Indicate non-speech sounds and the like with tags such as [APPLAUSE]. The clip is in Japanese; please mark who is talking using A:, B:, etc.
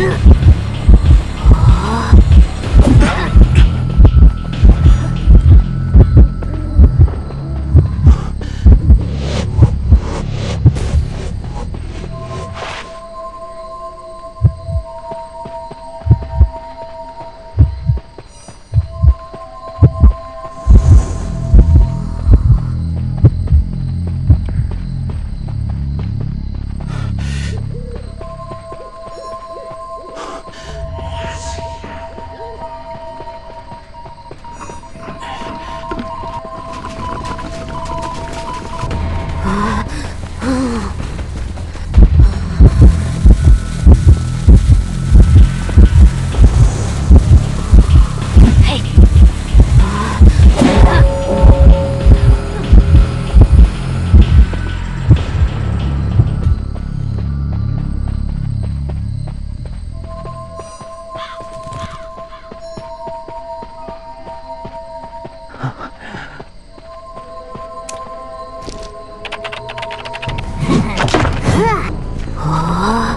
A: Yeah. Mm-hmm. [LAUGHS] Huh?